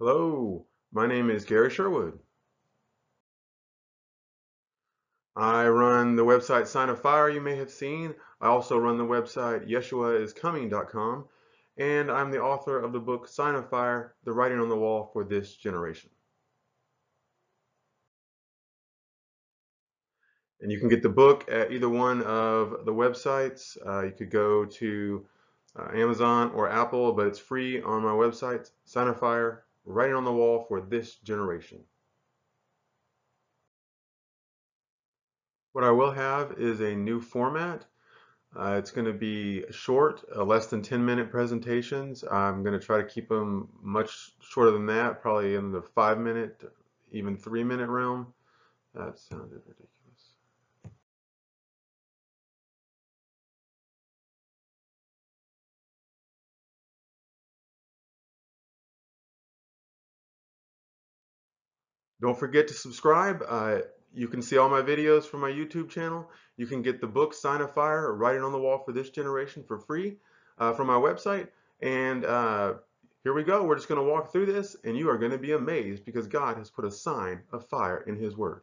Hello, my name is Gary Sherwood. I run the website Sign of Fire you may have seen. I also run the website YeshuaIsComing.com and I'm the author of the book Sign of Fire, The Writing on the Wall for This Generation. And you can get the book at either one of the websites. Uh, you could go to uh, Amazon or Apple, but it's free on my website, Sign of Fire, Writing on the Wall for This Generation. What I will have is a new format. Uh, it's going to be short, uh, less than 10 minute presentations. I'm going to try to keep them much shorter than that, probably in the five minute, even three minute realm. That sounded ridiculous. Don't forget to subscribe. Uh, you can see all my videos from my YouTube channel. You can get the book Sign of Fire or Writing on the Wall for This Generation for free uh, from my website. And uh, here we go. We're just going to walk through this and you are going to be amazed because God has put a sign of fire in his word.